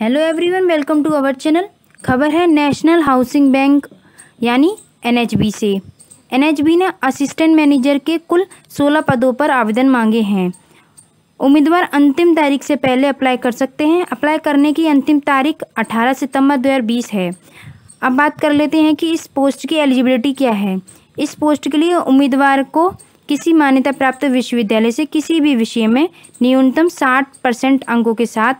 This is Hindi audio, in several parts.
Hello everyone welcome to our channel खबर है नेशनल हाउसिंग बैंक यानी एनएचबी से। एनएचबी ने असिस्टेंट मैनेजर के कुल 16 पदों पर आवेदन मांगे हैं। उम्मीदवार अंतिम तारीख से पहले अप्लाई कर सकते हैं। अप्लाई करने की अंतिम तारीख 18 सितंबर 2020 है। अब बात कर लेते हैं कि इस पोस्ट की एलिजिबिलिटी क्या है। इस पोस्ट के लिए उम्मीदवार को किसी मान्यता प्राप्त विश्वविद्यालय से किसी भी विषय में न्यूनतम 60 परसेंट अंकों के साथ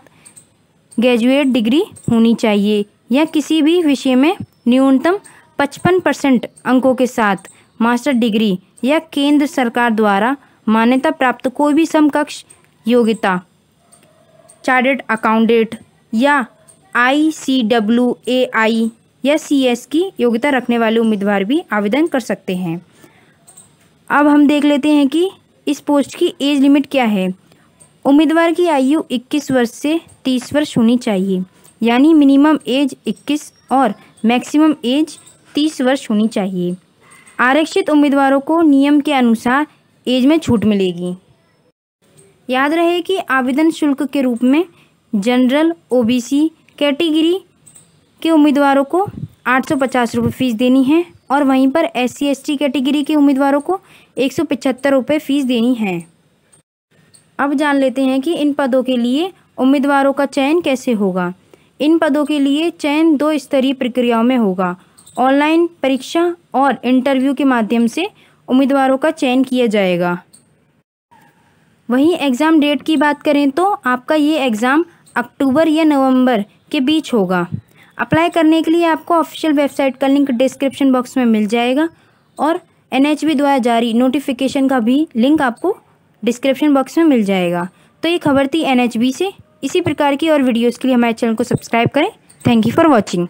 ग्रेजुएट डिग्री होनी चाहिए या किसी भी विषय में न्यूनतम पचपन परसेंट अंकों के साथ मास्टर डिग्री या केंद्र सरकार द्वारा मान्यता प्राप्त कोई भी समकक्ष योग्यता चार्टेड अकाउंटेंट या आई सी डब्ल्यू ए आई या सी एस की योग्यता रखने वाले उम्मीदवार भी आवेदन कर सकते हैं। अब हम देख लेते हैं कि इस पोस्ट की एज लिमिट क्या है। उम्मीदवार की आयु 21 वर्ष से 30 वर्ष होनी चाहिए, यानी मिनिमम एज 21 और मैक्सिमम एज 30 वर्ष होनी चाहिए। आरक्षित उम्मीदवारों को नियम के अनुसार एज में छूट मिलेगी। याद रहे कि आवेदन शुल्क के रूप में जनरल ओबीसी कैटेगरी के उम्मीदवारों को आठ सौ पचास रुपये फ़ीस देनी है और वहीं पर S C S T category के उम्मीदवारों को एक सौ पचहत्तर रुपये फ़ीस देनी है। अब जान लेते हैं कि इन पदों के लिए उम्मीदवारों का चयन कैसे होगा। इन पदों के लिए चयन दो स्तरीय प्रक्रियाओं में होगा। ऑनलाइन परीक्षा और इंटरव्यू के माध्यम से उम्मीदवारों का चयन किया जाएगा। वहीं एग्ज़ाम डेट की बात करें तो आपका ये एग्ज़ाम अक्टूबर या नवंबर के बीच होगा। अप्लाई करने के लिए आपको ऑफिशियल वेबसाइट का लिंक डिस्क्रिप्शन बॉक्स में मिल जाएगा और NHB द्वारा जारी नोटिफिकेशन का भी लिंक आपको डिस्क्रिप्शन बॉक्स में मिल जाएगा। तो ये खबर थी एनएचबी से। इसी प्रकार की और वीडियोज़ के लिए हमारे चैनल को सब्सक्राइब करें। Thank you for watching